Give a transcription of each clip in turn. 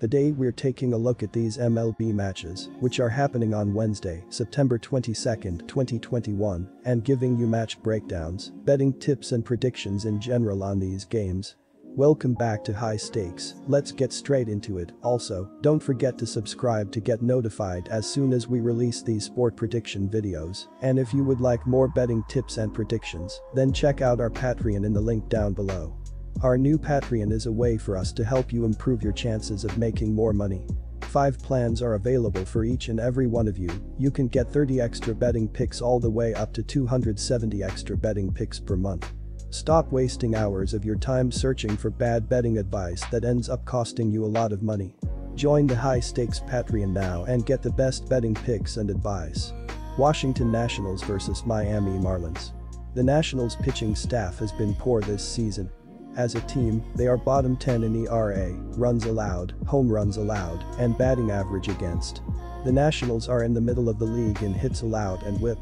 Today we're taking a look at these MLB matches, which are happening on Wednesday, September 22, 2021, and giving you match breakdowns, betting tips and predictions in general on these games. Welcome back to High Stakes, let's get straight into it. Also, don't forget to subscribe to get notified as soon as we release these sport prediction videos. And if you would like more betting tips and predictions, then check out our Patreon in the link down below. Our new Patreon is a way for us to help you improve your chances of making more money. Five plans are available for each and every one of you, you can get 30 extra betting picks all the way up to 270 extra betting picks per month. Stop wasting hours of your time searching for bad betting advice that ends up costing you a lot of money. Join the high stakes Patreon now and get the best betting picks and advice. Washington Nationals vs Miami Marlins. The Nationals pitching staff has been poor this season, as a team, they are bottom 10 in ERA, runs allowed, home runs allowed, and batting average against. The Nationals are in the middle of the league in hits allowed and whip.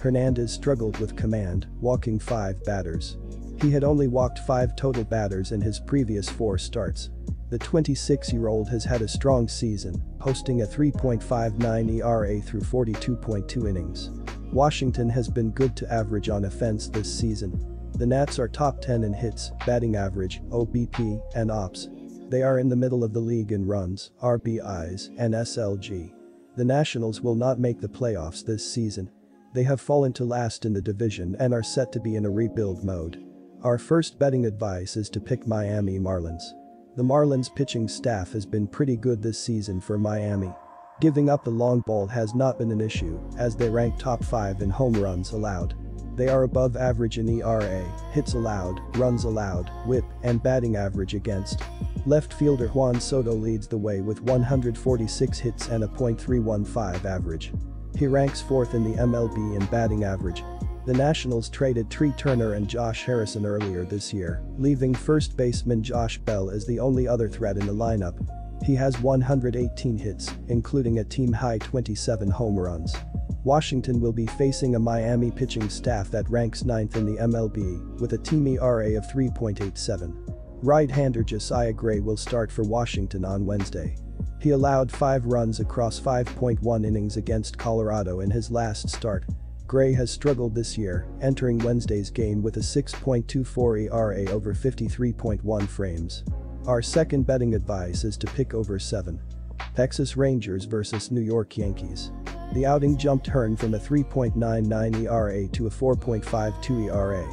Hernandez struggled with command, walking five batters. He had only walked five total batters in his previous four starts. The 26-year-old has had a strong season, posting a 3.59 ERA through 42.2 innings. Washington has been good to average on offense this season, the Nats are top 10 in hits, batting average, OBP, and OPS. They are in the middle of the league in runs, RBIs, and SLG. The Nationals will not make the playoffs this season. They have fallen to last in the division and are set to be in a rebuild mode. Our first betting advice is to pick Miami Marlins. The Marlins pitching staff has been pretty good this season for Miami. Giving up the long ball has not been an issue, as they rank top 5 in home runs allowed. They are above average in ERA, hits allowed, runs allowed, whip, and batting average against. Left fielder Juan Soto leads the way with 146 hits and a .315 average. He ranks 4th in the MLB in batting average. The Nationals traded Trea Turner and Josh Harrison earlier this year, leaving first baseman Josh Bell as the only other threat in the lineup. He has 118 hits, including a team-high 27 home runs. Washington will be facing a Miami pitching staff that ranks 9th in the MLB, with a team ERA of 3.87. Right-hander Josiah Gray will start for Washington on Wednesday. He allowed 5 runs across 5.1 innings against Colorado in his last start. Gray has struggled this year, entering Wednesday's game with a 6.24 ERA over 53.1 frames. Our second betting advice is to pick over 7. Texas Rangers vs New York Yankees. The outing jumped Hearn from a 3.99 ERA to a 4.52 ERA.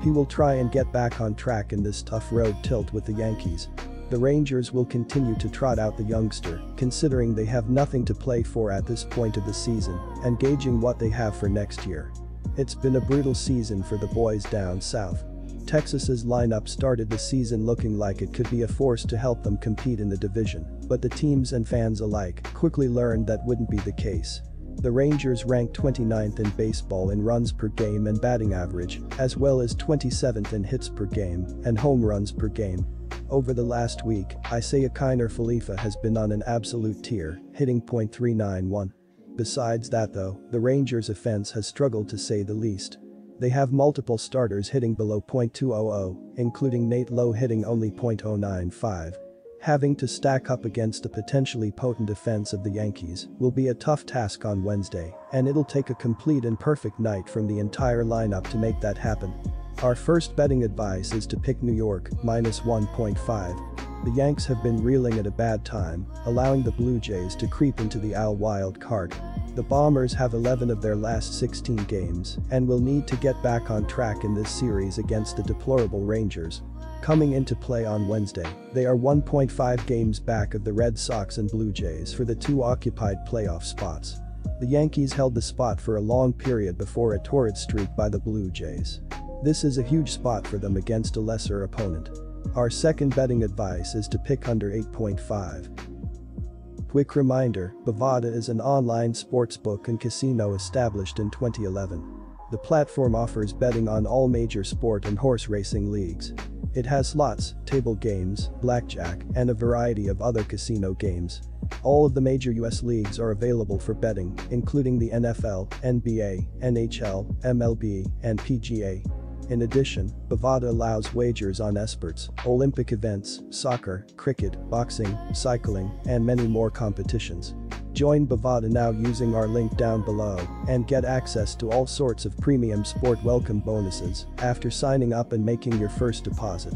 He will try and get back on track in this tough road tilt with the Yankees. The Rangers will continue to trot out the youngster, considering they have nothing to play for at this point of the season, and gauging what they have for next year. It's been a brutal season for the boys down south. Texas's lineup started the season looking like it could be a force to help them compete in the division, but the teams and fans alike quickly learned that wouldn't be the case. The Rangers ranked 29th in baseball in runs per game and batting average, as well as 27th in hits per game and home runs per game. Over the last week, Isiah Kiner Falefa has been on an absolute tear, hitting .391. Besides that though, the Rangers' offense has struggled to say the least. They have multiple starters hitting below .200, including Nate Lowe hitting only .095. Having to stack up against a potentially potent defense of the Yankees will be a tough task on Wednesday, and it'll take a complete and perfect night from the entire lineup to make that happen. Our first betting advice is to pick New York, minus 1.5. The Yanks have been reeling at a bad time, allowing the Blue Jays to creep into the AL wild card. The Bombers have 11 of their last 16 games and will need to get back on track in this series against the deplorable Rangers, Coming into play on Wednesday, they are 1.5 games back of the Red Sox and Blue Jays for the two occupied playoff spots. The Yankees held the spot for a long period before a torrid streak by the Blue Jays. This is a huge spot for them against a lesser opponent. Our second betting advice is to pick under 8.5. Quick reminder, Bovada is an online sportsbook and casino established in 2011. The platform offers betting on all major sport and horse racing leagues. It has slots, table games, blackjack, and a variety of other casino games. All of the major US leagues are available for betting, including the NFL, NBA, NHL, MLB, and PGA. In addition, Bovada allows wagers on esports, Olympic events, soccer, cricket, boxing, cycling, and many more competitions. Join Bovada now using our link down below and get access to all sorts of premium sport welcome bonuses after signing up and making your first deposit.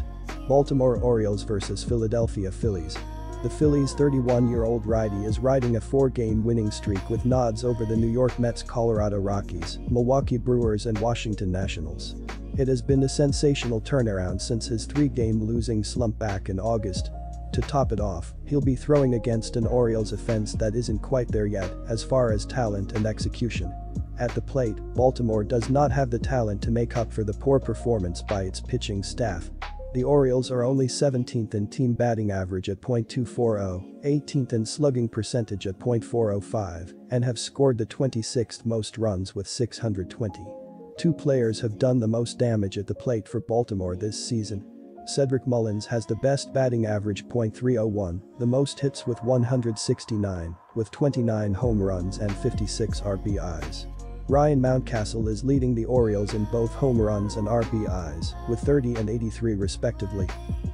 Baltimore Orioles vs Philadelphia Phillies. The Phillies' 31-year-old righty is riding a four-game winning streak with nods over the New York Mets Colorado Rockies, Milwaukee Brewers and Washington Nationals. It has been a sensational turnaround since his three-game losing slump back in August. To top it off, he'll be throwing against an Orioles offense that isn't quite there yet as far as talent and execution. At the plate, Baltimore does not have the talent to make up for the poor performance by its pitching staff, the Orioles are only 17th in team batting average at .240, 18th in slugging percentage at .405, and have scored the 26th most runs with 620. Two players have done the most damage at the plate for Baltimore this season. Cedric Mullins has the best batting average .301, the most hits with 169, with 29 home runs and 56 RBIs. Ryan Mountcastle is leading the Orioles in both home runs and RBIs, with 30 and 83 respectively.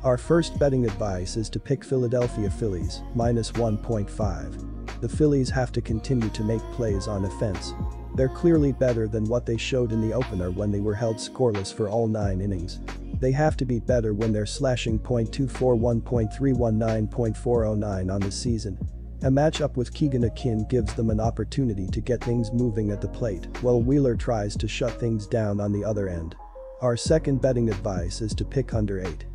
Our first betting advice is to pick Philadelphia Phillies, minus 1.5. The Phillies have to continue to make plays on offense. They're clearly better than what they showed in the opener when they were held scoreless for all nine innings. They have to be better when they're slashing .241, .319, .409 on the season. A matchup with Keegan Akin gives them an opportunity to get things moving at the plate while Wheeler tries to shut things down on the other end. Our second betting advice is to pick under 8.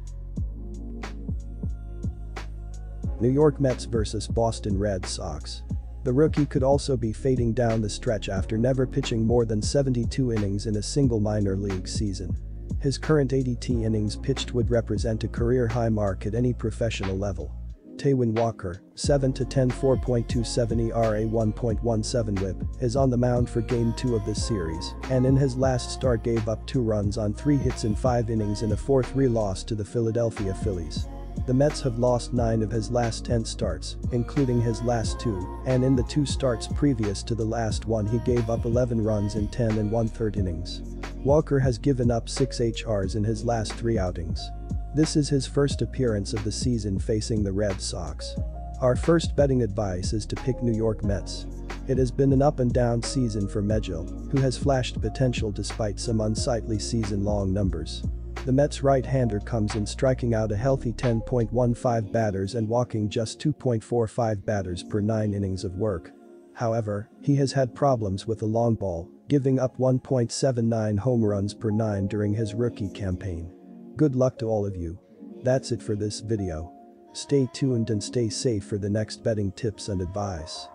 New York Mets vs Boston Red Sox. The rookie could also be fading down the stretch after never pitching more than 72 innings in a single minor league season. His current 80 innings pitched would represent a career high mark at any professional level. Taijuan Walker, 7 to 10 4.27 ERA 1.17 whip, is on the mound for game 2 of this series, and in his last start gave up 2 runs on 3 hits in 5 innings in a 4-3 loss to the Philadelphia Phillies. The Mets have lost 9 of his last 10 starts, including his last 2, and in the 2 starts previous to the last one he gave up 11 runs in 10 and 1 3rd innings. Walker has given up 6 HRs in his last 3 outings. This is his first appearance of the season facing the Red Sox. Our first betting advice is to pick New York Mets. It has been an up and down season for Megill, who has flashed potential despite some unsightly season-long numbers. The Mets right-hander comes in striking out a healthy 10.15 batters and walking just 2.45 batters per 9 innings of work. However, he has had problems with the long ball, giving up 1.79 home runs per 9 during his rookie campaign. Good luck to all of you. That's it for this video. Stay tuned and stay safe for the next betting tips and advice.